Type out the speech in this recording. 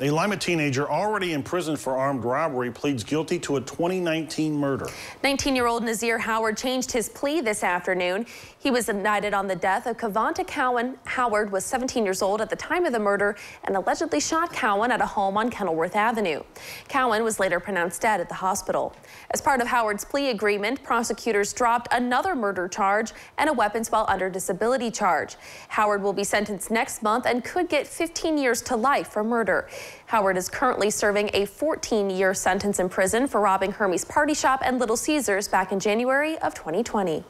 A Lima teenager already in prison for armed robbery pleads guilty to a 2019 murder. 19-year-old Nazir Howard changed his plea this afternoon. He was indicted on the death of Cavanta Cowan. Howard was 17 years old at the time of the murder and allegedly shot Cowan at a home on Kenilworth Avenue. Cowan was later pronounced dead at the hospital. As part of Howard's plea agreement, prosecutors dropped another murder charge and a weapons while under disability charge. Howard will be sentenced next month and could get 15 years to life for murder. Howard is currently serving a 14-year sentence in prison for robbing Hermes Party Shop and Little Caesars back in January of 2020.